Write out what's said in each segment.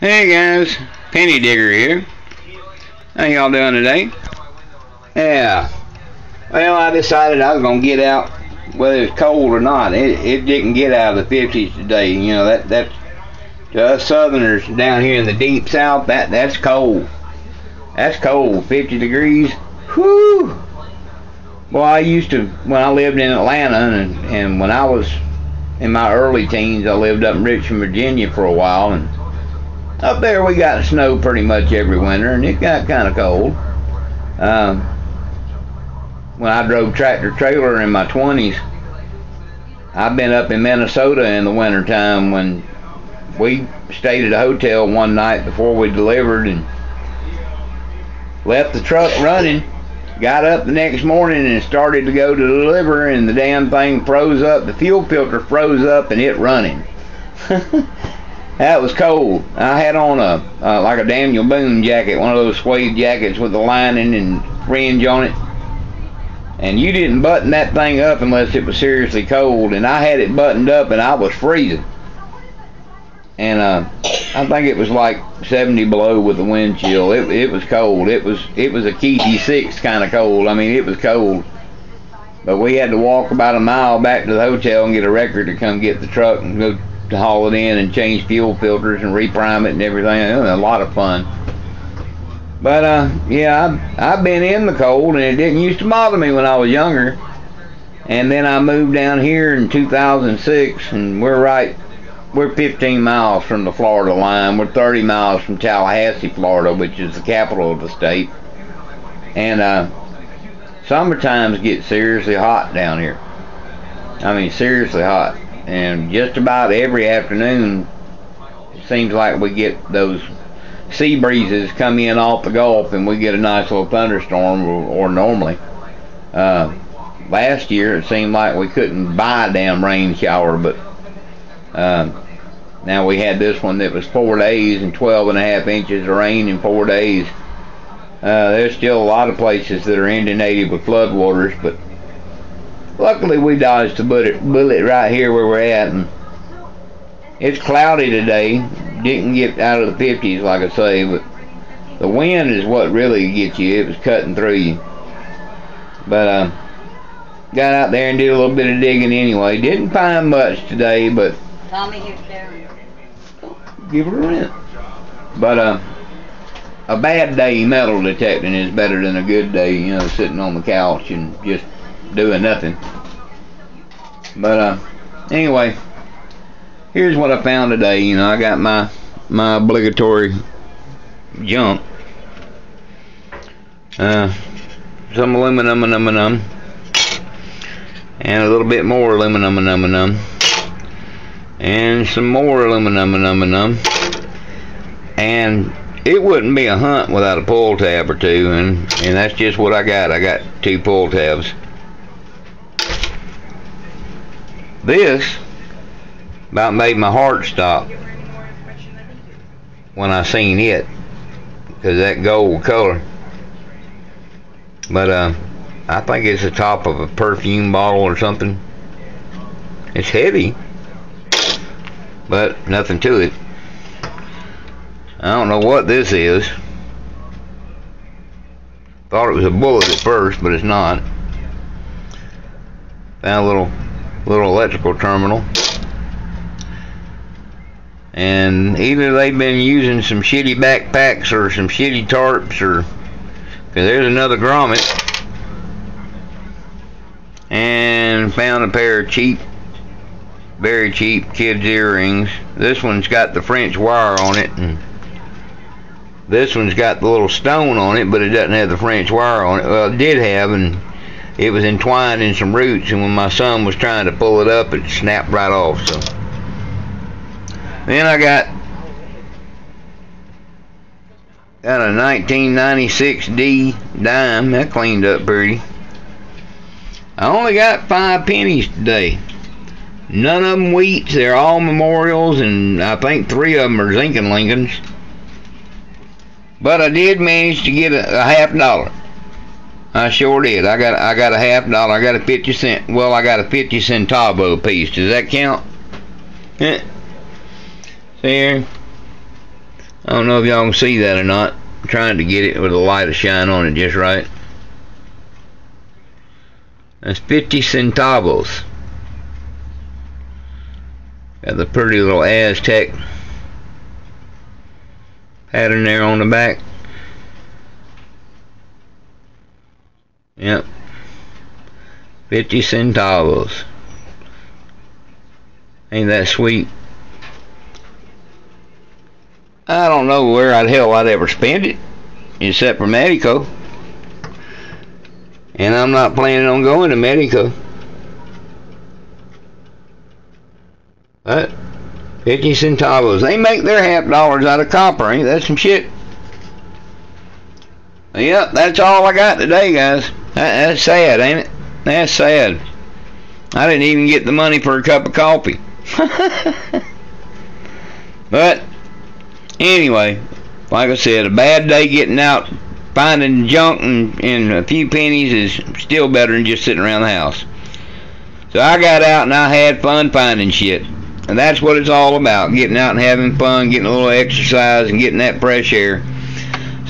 Hey guys, Penny Digger here. How y'all doing today? Yeah. Well, I decided I was gonna get out, whether it's cold or not. It, it didn't get out of the 50s today. You know that that to us Southerners down here in the deep South, that that's cold. That's cold. 50 degrees. Whoo. Well, I used to when I lived in Atlanta, and and when I was in my early teens, I lived up in Richmond, Virginia for a while, and up there we got snow pretty much every winter, and it got kind of cold. Um, when I drove tractor trailer in my 20s, I've been up in Minnesota in the wintertime when we stayed at a hotel one night before we delivered and left the truck running. Got up the next morning and started to go to deliver, and the damn thing froze up. The fuel filter froze up, and it running. That was cold. I had on a uh, like a Daniel Boone jacket, one of those suede jackets with the lining and fringe on it. And you didn't button that thing up unless it was seriously cold. And I had it buttoned up, and I was freezing. And uh, I think it was like 70 below with the wind chill. It it was cold. It was it was a Keefy six kind of cold. I mean, it was cold. But we had to walk about a mile back to the hotel and get a record to come get the truck and go to haul it in and change fuel filters and reprime it and everything. It was a lot of fun. But uh, yeah, I've, I've been in the cold and it didn't used to bother me when I was younger. And then I moved down here in 2006 and we're right, we're 15 miles from the Florida line. We're 30 miles from Tallahassee, Florida, which is the capital of the state. And uh, summer times get seriously hot down here. I mean, seriously hot and just about every afternoon it seems like we get those sea breezes come in off the Gulf and we get a nice little thunderstorm or, or normally. Uh, last year it seemed like we couldn't buy a damn rain shower but uh, now we had this one that was four days and 12 and a half inches of rain in four days. Uh, there's still a lot of places that are inundated with floodwaters but Luckily, we dodged the bullet, bullet right here where we're at, and it's cloudy today. Didn't get out of the 50s, like I say, but the wind is what really gets you. It was cutting through you. But uh, got out there and did a little bit of digging anyway. Didn't find much today, but Tommy, here's give her a rent. But uh, a bad day metal detecting is better than a good day, you know, sitting on the couch and just doing nothing. But uh, anyway, here's what I found today. You know, I got my my obligatory junk. Uh, some aluminum, and aluminum, and a little bit more aluminum, and aluminum, and some more aluminum, and aluminum, and it wouldn't be a hunt without a pull tab or two, and and that's just what I got. I got two pull tabs. This about made my heart stop when I seen it because that gold color. But uh, I think it's the top of a perfume bottle or something. It's heavy, but nothing to it. I don't know what this is. Thought it was a bullet at first, but it's not. Found a little little electrical terminal. And either they've been using some shitty backpacks or some shitty tarps or because there's another grommet. And found a pair of cheap very cheap kids earrings. This one's got the French wire on it and this one's got the little stone on it but it doesn't have the French wire on it. Well it did have and it was entwined in some roots and when my son was trying to pull it up it snapped right off so. Then I got got a 1996D dime. That cleaned up pretty. I only got five pennies today. None of them wheats. They're all memorials and I think three of them are Zinkin Lincolns. But I did manage to get a, a half dollar I sure did. I got I got a half dollar. I got a fifty cent. Well, I got a fifty centavo piece. Does that count? Yeah. See here. I don't know if y'all can see that or not. I'm trying to get it with the light to shine on it just right. That's 50 centavos. Got the pretty little Aztec pattern there on the back. Yep. 50 centavos. Ain't that sweet? I don't know where I'd hell I'd ever spend it, except for Mexico. And I'm not planning on going to Mexico. But 50 centavos. They make their half dollars out of copper, ain't that some shit? Yep, that's all I got today, guys. That, that's sad, ain't it? That's sad. I didn't even get the money for a cup of coffee. but anyway, like I said, a bad day getting out, finding junk and, and a few pennies is still better than just sitting around the house. So I got out and I had fun finding shit. And that's what it's all about, getting out and having fun, getting a little exercise and getting that fresh air.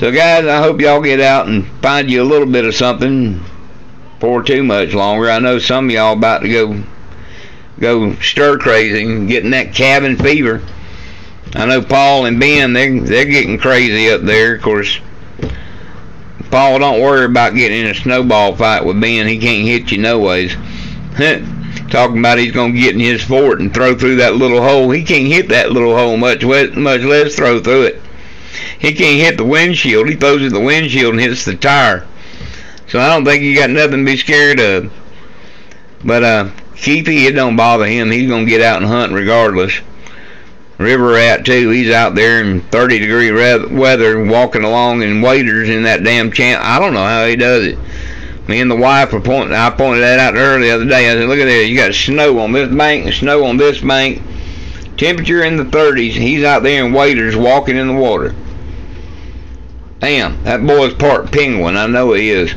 So guys, I hope y'all get out and find you a little bit of something for too much longer. I know some of y'all about to go go stir crazy getting that cabin fever. I know Paul and Ben they they're getting crazy up there. Of course, Paul don't worry about getting in a snowball fight with Ben. He can't hit you no ways. Talking about he's gonna get in his fort and throw through that little hole. He can't hit that little hole much, much less throw through it. He can't hit the windshield. He throws at the windshield and hits the tire. So I don't think he got nothing to be scared of. But uh, Keefy, it don't bother him. He's gonna get out and hunt regardless. River Rat too. He's out there in 30 degree weather, walking along in waders in that damn champ. I don't know how he does it. Me and the wife were pointing. I pointed that out her the other day. I said, "Look at there. You got snow on this bank and snow on this bank. Temperature in the 30s. He's out there in waders, walking in the water. Damn, that boy's part penguin. I know he is."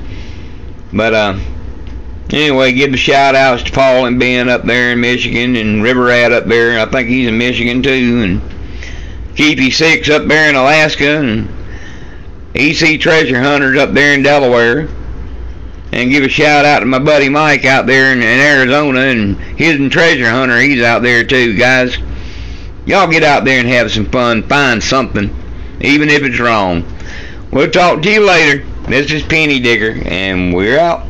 But uh, anyway, give a shout outs to Paul and Ben up there in Michigan and River Rat up there. I think he's in Michigan too, and Keefy Six up there in Alaska, and EC Treasure Hunters up there in Delaware. And give a shout out to my buddy Mike out there in, in Arizona and Hidden Treasure Hunter. He's out there too, guys. Y'all get out there and have some fun. Find something, even if it's wrong. We'll talk to you later. This is Penny Digger, and we're out.